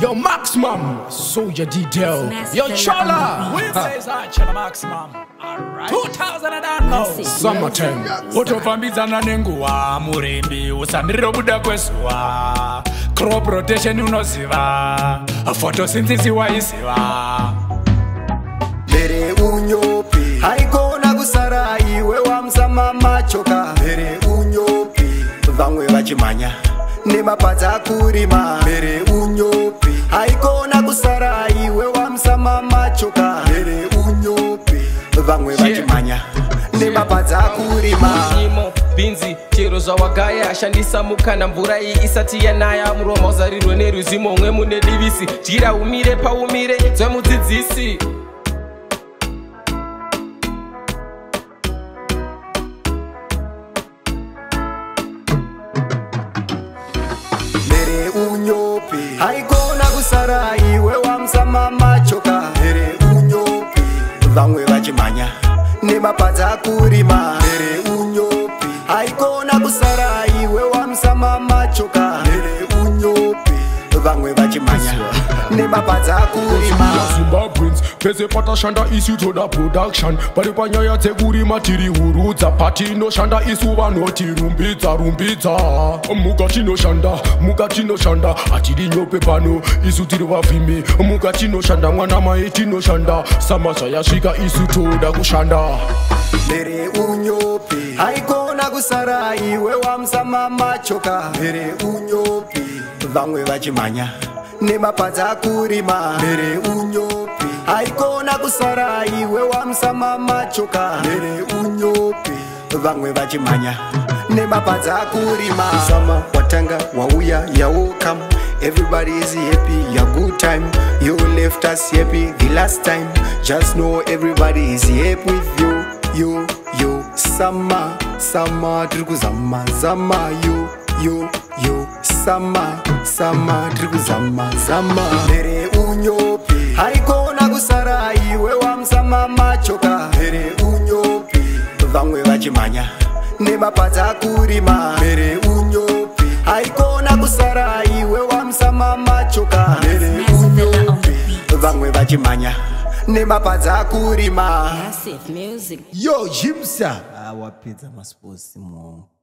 Yo Maximum, Soldier Detail, Yo Chola, Wednesdays are Chola Maximum. otofambidzana nenguva murimi usandirirobuda kwezuva croprotetion unoziva fotosinzisi waiziva mbere unyopi haigona kusara iwe wamusama machoka mbere unyopi vamwe vachimhanya nemapadza akurima mbere unyopi vamwe vachimhanya nemabhadza akurima binzi chero zvawagaya ashandisa mukana mvura iyi isati yanaya murwa mauzarirwe neruzi momwe mune divisi dyira umire paumire zvemudzidzisi mere unyope haigona kusara iwe wamusamamachoka vamwe vachimhanya nemabhadza akurima mere unyopi haikona kusara nemabhadzaakurimazimbabwens pese patashanda isu toda production pari panyaya dzekurima tiri hurudza patinoshanda isu vanotirumbidza rumbidza oh, muka tinoshanda muka tinoshanda hatiri nyope pano isu tiri vavhimi oh, muka tinoshanda mwana mai tinoshanda sama zvayasvika isu toda kushanda mere unyopi haikona kusara iwe wamusamamachoka mere unyopi vamwe vachimhanya nemapadza akurima mere unyope haikona kusara iwe wamusamamachoka mere unyope vamwe vachimhanya nemapadza akurima sama watanga wauya yawokam everybody is happy your good time you left us happy the last time just know everybody is happy with you yo yo sama sama tiri kuzama zama yo yo yo sama zama tiri kuzama zama mere unyopi harikona kusara iwe wamuzama machoka mere unyopi vamwe vachimhanya nemapata akurima mere unyopi harikona kusara iwe wamuzama machoka mere unyopi vamwe vachimhanya nemapata akurima yo jimsa awapedza ah, masipozi mwongo